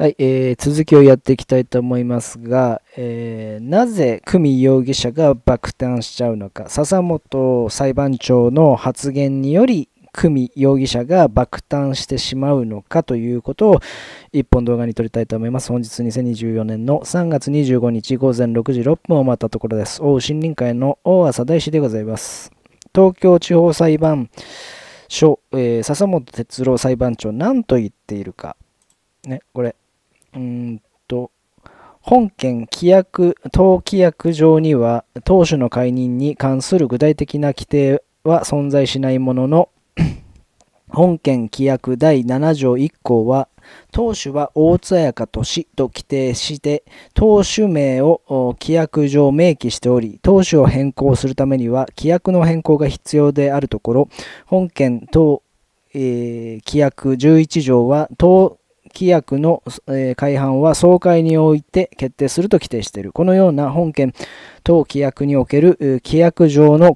はい、えー、続きをやっていきたいと思いますが、えー、なぜ久美容疑者が爆誕しちゃうのか、笹本裁判長の発言により、久美容疑者が爆誕してしまうのかということを一本動画に撮りたいと思います。本日2024年の3月25日午前6時6分を待ったところです。大森林会の大朝大師でございます。東京地方裁判所、えー、笹本哲郎裁判長何と言っているか。ね、これうんと、本件規約、当規約上には、当主の解任に関する具体的な規定は存在しないものの、本件規約第7条1項は、当主は大津彩香都市と規定して、当主名を規約上明記しており、当主を変更するためには、規約の変更が必要であるところ、本件当、えー、規約11条は、当規約の、え改版は総会において決定すると規定している。このような本件等規約における規約上の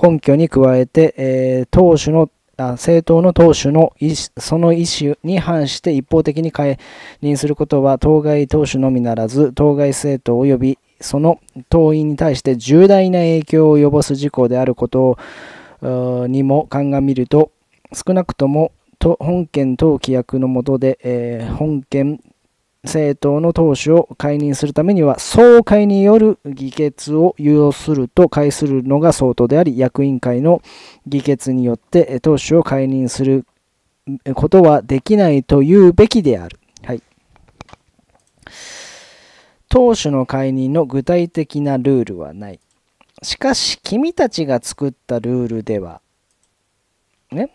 根拠に加えて、えー、党首の政党の党首のその意思に反して一方的に解任することは当該党首のみならず当該政党及びその党員に対して重大な影響を及ぼす事項であることにも鑑みると少なくともと本件等規約の下で、えー、本件政党の党首を解任するためには、総会による議決を要すると解するのが相当であり、役員会の議決によって党首を解任することはできないというべきである。はい。党首の解任の具体的なルールはない。しかし、君たちが作ったルールでは、ね、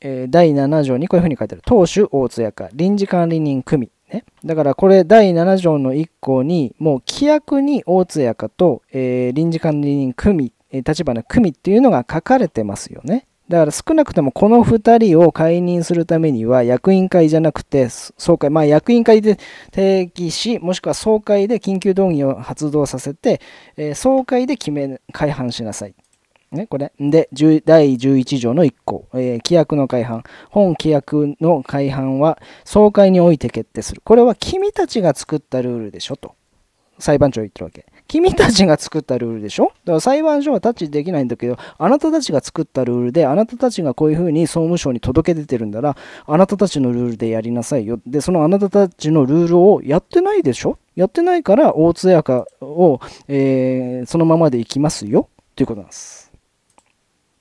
第7条にこういうふうに書いてある。当主大津屋か、臨時管理人組。ね、だからこれ第7条の1項にもう規約に大津屋かと、えー、臨時管理人組、えー、立花組っていうのが書かれてますよね。だから少なくともこの2人を解任するためには役員会じゃなくて総会、まあ役員会で定義し、もしくは総会で緊急動議を発動させて、えー、総会で決め、改判しなさい。ね、これ。で、第11条の1項、えー、規約の改版。本規約の改版は総会において決定する。これは君たちが作ったルールでしょと。裁判長言ってるわけ。君たちが作ったルールでしょ？だから裁判所はタッチできないんだけど、あなたたちが作ったルールで、あなたたちがこういうふうに総務省に届け出てるんだら、あなたたちのルールでやりなさいよ。で、そのあなたたちのルールをやってないでしょ？やってないから、大津屋かを、えー、そのままでいきますよ。ということなんです。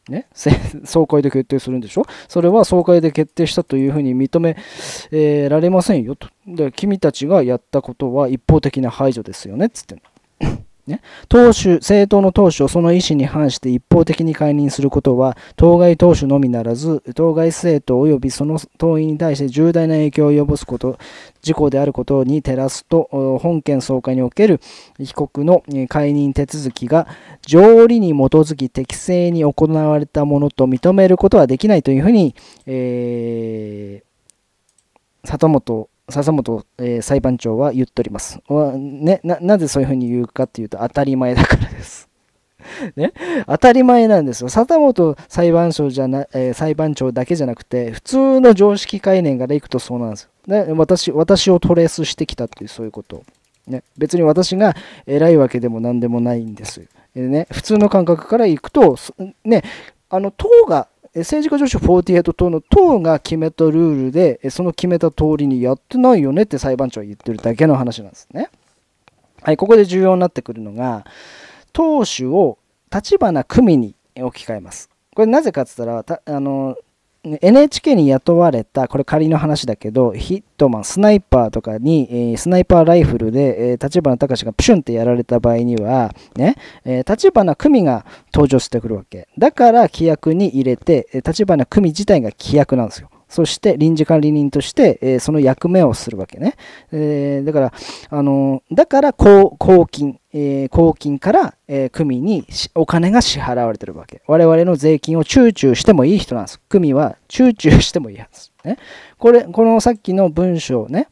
ね、総会で決定するんでしょ？それは総会で決定したというふうに認め、えー、られませんよと。で君たちがやったことは一方的な排除ですよねっつってね、党首、政党の党首をその意思に反して一方的に解任することは、当該党首のみならず、当該政党及びその党員に対して重大な影響を及ぼすこと、事項であることに照らすと、本件総会における被告の解任手続きが条理に基づき適正に行われたものと認めることはできないというふうに、えー、里本笹本、えー、裁判長は言っております。ね、ななぜそういうふうに言うかっていうと当たり前だからです。ね、当たり前なんですよ。笹本裁判所じゃな、えー、裁判長だけじゃなくて、普通の常識概念からいくとそうなんですよ。ね、私私をトレースしてきたっていうそういうこと。ね、別に私が偉いわけでも何でもないんです。えー、ね、普通の感覚からいくと、ね、あの党が政治家女子48党の党が決めたルールで、その決めた通りにやってないよねって裁判長は言ってるだけの話なんですね。はい、ここで重要になってくるのが、党首を立花組に置き換えます。これなぜかって言ったら、あの NHK に雇われた、これ仮の話だけど、ヒットマン、スナイパーとかに、えー、スナイパーライフルで、えー、立花隆がプシュンってやられた場合には、ね、えー、立花久美が登場してくるわけ。だから規約に入れて、立花久美自体が規約なんですよ。そして臨時管理人として、えー、その役目をするわけね。えー、だから、あの、だから公金、えー、公金から、えー、組にお金が支払われてるわけ。我々の税金を躊躇してもいい人なんです。組は躊躇してもいいはず。ね、これ、このさっきの文章ね、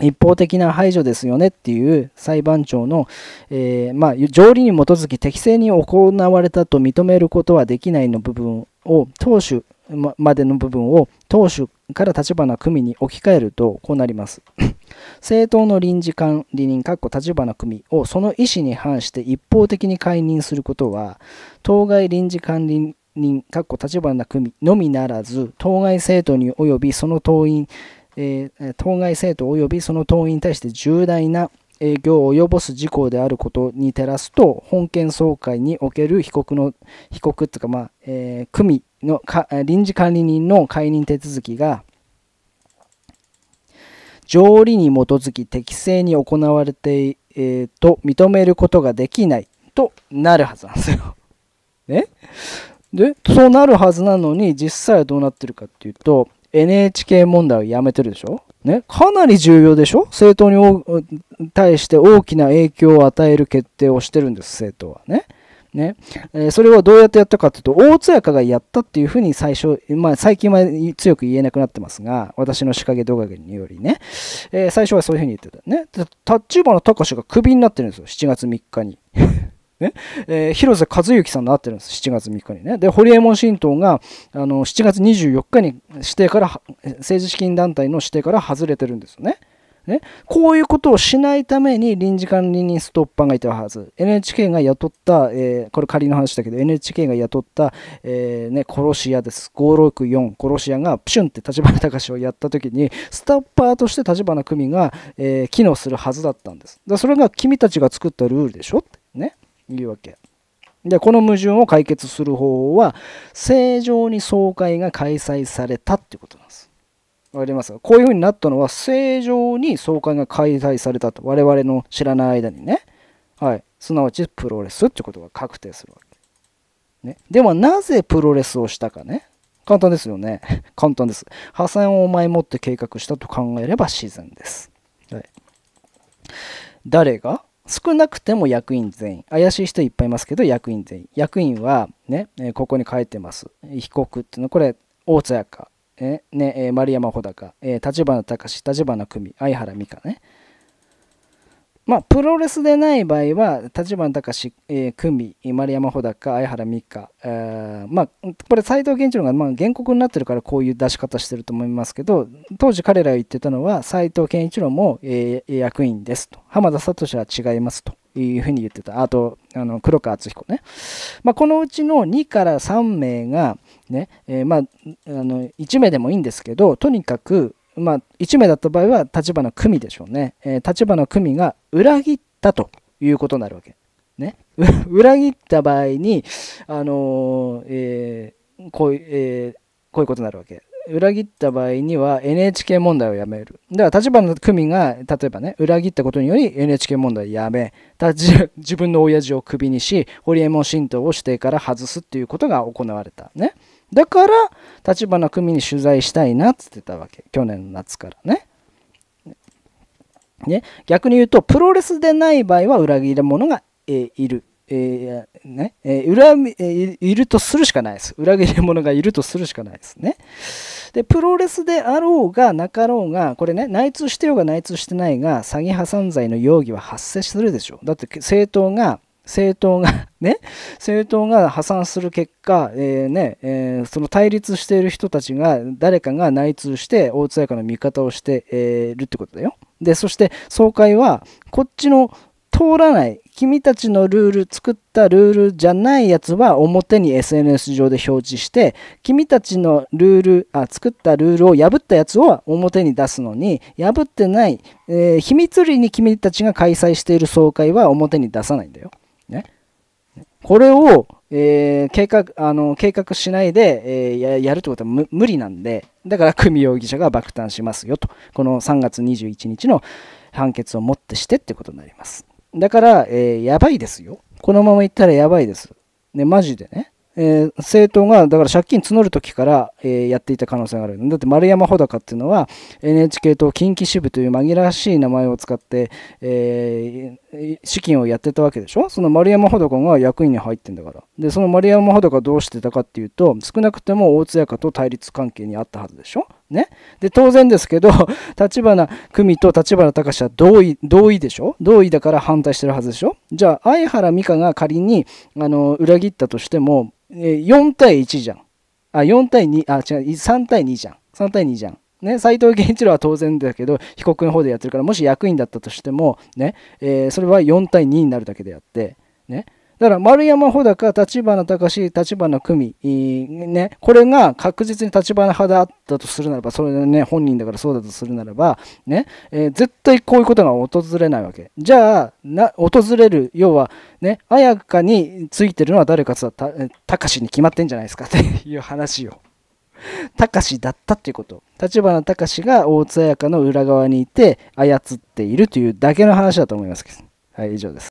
一方的な排除ですよねっていう裁判長の、えー、まあ、条理に基づき適正に行われたと認めることはできないの部分を当主までの部分を党首から立花組に置き換えるとこうなります。政党の臨時管理人、立花組をその意思に反して一方的に解任することは、当該臨時管理人、立花組のみならず、当該政党に及びその党員、えー、当該政党及びその党員に対して重大な影響を及ぼす事項であることに照らすと、本件総会における被告の、被告というか、まあ、えー、組の臨時管理人の解任手続きが、条理に基づき適正に行われて、えー、と認めることができないとなるはずなんですよ。ね？で、そうなるはずなのに、実際はどうなってるかっていうと、NHK 問題をやめてるでしょ？ね、かなり重要でしょ？政党に対して大きな影響を与える決定をしてるんです、政党はね。ねえー、それをどうやってやったかというと、大津屋がやったっていうふうに最初、まあ、最近は強く言えなくなってますが、私の仕掛け動画によりね、えー、最初はそういうふうに言ってた。ね、立花隆がクビになってるんですよ、7月3日に。ねえー、広瀬和幸さんになってるんです、7月3日にね。で、堀江門新党があの7月24日に指定から、政治資金団体の指定から外れてるんですよね。ね、こういうことをしないために臨時管理人ストッパーがいたはず。NHK が雇った、えー、これ仮の話だけど、NHK が雇った、えーね、殺し屋です。564殺し屋がプシュンって立花隆をやった時に、ストッパーとして立花組が、えー、機能するはずだったんです。だそれが君たちが作ったルールでしょって。いうわけ。で、この矛盾を解決する方法は、正常に総会が開催されたっていうことなんです。わかりますか？こういうふうになったのは、正常に総会が開催されたと。我々の知らない間にね。はい。すなわち、プロレスってことが確定するわけ。ね。では、なぜプロレスをしたかね？簡単ですよね。簡単です。破産をお前もって計画したと考えれば自然です。はい、誰が？少なくても役員全員。怪しい人いっぱいいますけど、役員全員。役員はね、ここに書いてます。被告っていうのは、これ、大津屋か、ね、丸山穂高、立花隆、立花久美、相原美香ね。まあ、プロレスでない場合は、立花隆、えー、久美、丸山穂高、相原美香、えー、まあ、これ、斎藤健一郎が、まあ、原告になってるからこういう出し方してると思いますけど、当時彼らが言ってたのは、斎藤健一郎も、えー、役員ですと。浜田聡は違いますというふうに言ってた。あと、あの黒川敦彦ね。まあ、このうちの2から3名が、ね、えー、まあ、あの1名でもいいんですけど、とにかく、まあ、1名だった場合は立花組でしょうね。えー、立花組が裏切ったということになるわけ。ね、裏切った場合に、あのー、えー、こういう、えー、こういうことになるわけ。裏切った場合には NHK 問題をやめる。だから立花組が例えばね、裏切ったことにより NHK 問題をやめ、自分の親父をクビにし、堀江門新党を指定から外すっていうことが行われた。ね。だから、立花組に取材したいなって言ってたわけ。去年の夏からね。ね逆に言うと、プロレスでない場合は裏切り者が、えー、いる。えー、ねえー、裏、え、いるとするしかないです。裏切り者がいるとするしかないですね。で、プロレスであろうがなかろうが、これね、内通してようが内通してないが、詐欺破産罪の容疑は発生するでしょう。だって政党が政党がね、政党が破産する結果、えー、ねえー、その対立している人たちが誰かが内通して大津屋の味方をしてい、えー、るってことだよ。で、そして総会はこっちの通らない君たちのルール作ったルールじゃないやつは表に SNS 上で表示して君たちのルールあ作ったルールを破ったやつを表に出すのに破ってない、えー、秘密裏に君たちが開催している総会は表に出さないんだよ。これを、えー、計画あの計画しないで、えー、ややるってことは無理なんで、だから久美容疑者が爆誕しますよと、この3月21日の判決をもってしてってことになります。だから、えー、やばいですよ。このままいったらやばいです。ね、マジでね。えー、政党がだから借金募る時から、えー、やっていた可能性がある。だって丸山穂高っていうのは NHK 党近畿支部という紛らわしい名前を使って、えー、資金をやってたわけでしょ？その丸山穂高が役員に入ってんだから。で、その丸山穂高どうしてたかっていうと、少なくても大津屋家と対立関係にあったはずでしょ？ね。で、当然ですけど、立花久美と立花隆は同意、同意でしょ？同意だから反対してるはずでしょ？じゃあ、相原美香が仮に、あの、裏切ったとしても、え4対1じゃん。あ、4対2、あ、違う、3対2じゃん。3対2じゃん。ね、斎藤健一郎は当然だけど、被告の方でやってるから、もし役員だったとしても、ね、えー、それは4対2になるだけであって、ね、だから丸山穂高、立花隆、立花久美、ね、これが確実に立花派だったとするならば、それでね、本人だからそうだとするならば、ね、えー、絶対こういうことが訪れないわけ。じゃあ、な訪れる、要は、ね、綾香についてるのは誰かさ、たかしに決まってんじゃないですかっていう話を。たかしだったっていうこと。立花隆が大津綾香の裏側にいて操っているというだけの話だと思いますけど。はい、以上です。